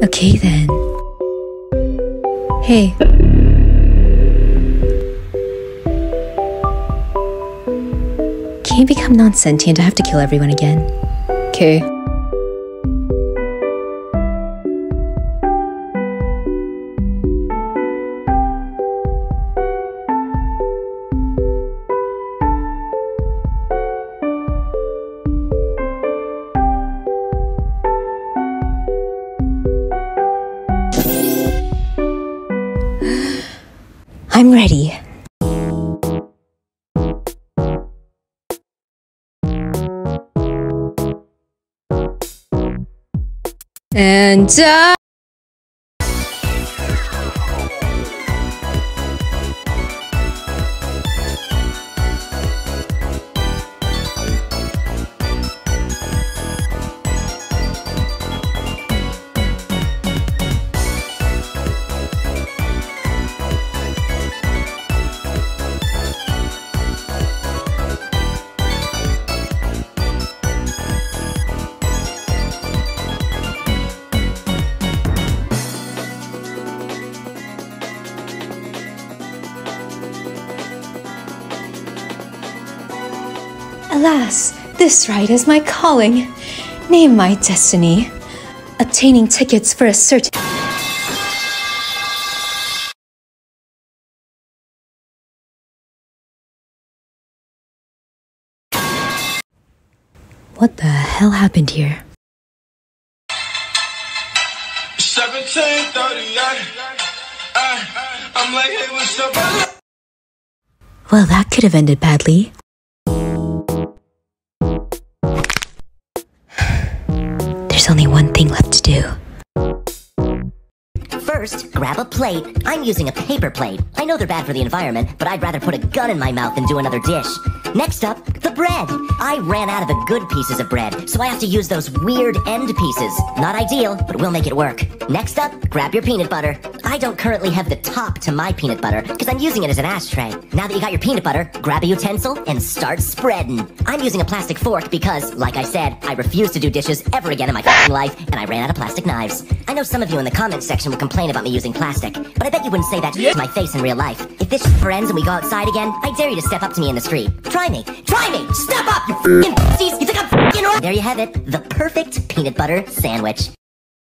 Okay then. Hey. Can you become non sentient? I have to kill everyone again. Okay. I'm ready. And uh Alas, this ride is my calling. Name my destiny. Obtaining tickets for a certain. What the hell happened here? 1738. Ay, I'm like, hey, what's up? Well, that could have ended badly. Only one thing left to do. First, grab a plate. I'm using a paper plate. I know they're bad for the environment, but I'd rather put a gun in my mouth than do another dish. Next up, the bread. I ran out of the good pieces of bread, so I have to use those weird end pieces. Not ideal, but we'll make it work. Next up, grab your peanut butter. I don't currently have the top to my peanut butter, because I'm using it as an ashtray. Now that you got your peanut butter, grab a utensil and start spreading. I'm using a plastic fork because, like I said, I refuse to do dishes ever again in my fucking life, and I ran out of plastic knives. I know some of you in the comments section will complain about me using plastic, but I bet you wouldn't say that to my face in real life. If this shit ends and we go outside again, I dare you to step up to me in the street. Try me. Try me! Step up, you fucking pussies! You think I'm right? There you have it. The perfect peanut butter sandwich.